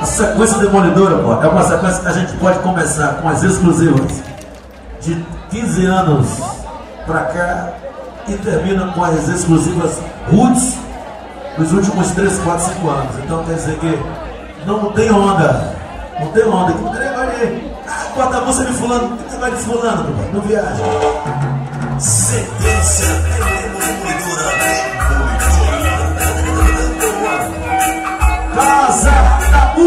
A sequência demolidora, pô, é uma sequência que a gente pode começar com as exclusivas de 15 anos pra cá e termina com as exclusivas roots dos últimos 3, 4, 5 anos. Então quer dizer que não tem onda. Não tem onda. Que negócio de. Ah, bota a música de fulano. Que negócio de fulano, pô, não viaja. Sequência demolidora,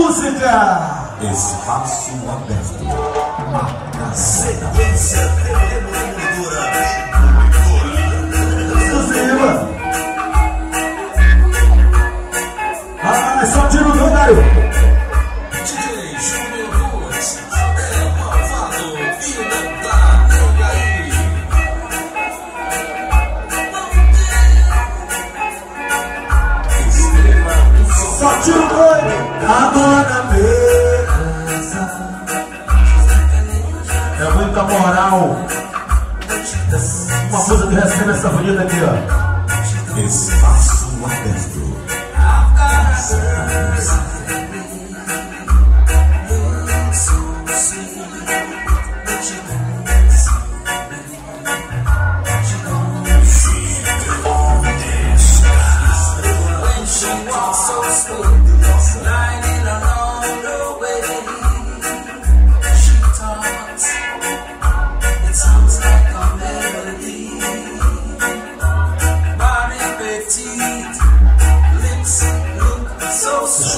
Música! Espaço aberto. Sequência demolidora, Exclusiva! Ah, só tiro do Dário! Tiro doido! Amor na mesa. É muita moral. Uma coisa que recebe essa bonita aqui, ó. Espaço aberto.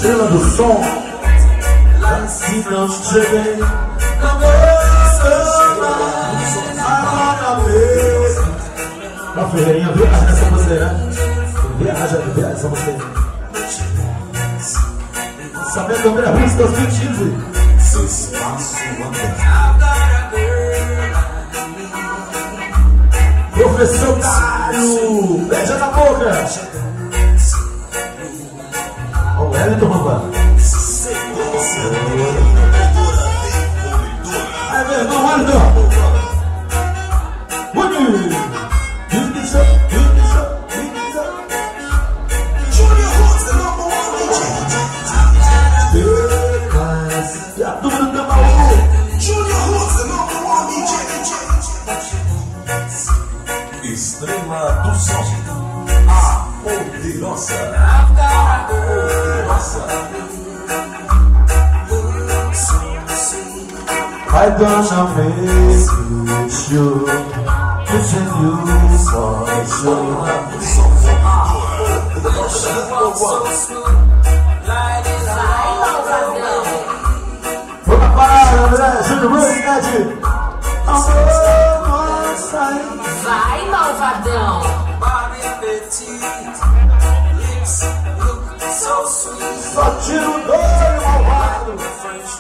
Estrela do som. Se não cheguei. Na mesa. Ó, Ferreirinha, viaja essa música, né? Viaja, viaja essa música. Sabendo André Ruiz 2015. Espaço aberto. I've got a girl. Professor Dário. Beija na boca. Wellington, rapaz. Sequência demolidora, demolidora. Aí, meu irmão, Wellington. Bonito. Isso, isso, isso. Júnior Ruas, the number one DJ. Mas, e a turma do Tambaú. Júnior Ruas, the number one DJ. Estrela do Sol. A poderosa. I've got a. Poderosa. I gonna make you sure Kissing you for sure. Vamos para, André, Júnior Ruiz, Ed Amor, nossa Vai, malvadão! body petite, lips look so sweet. But you know you are French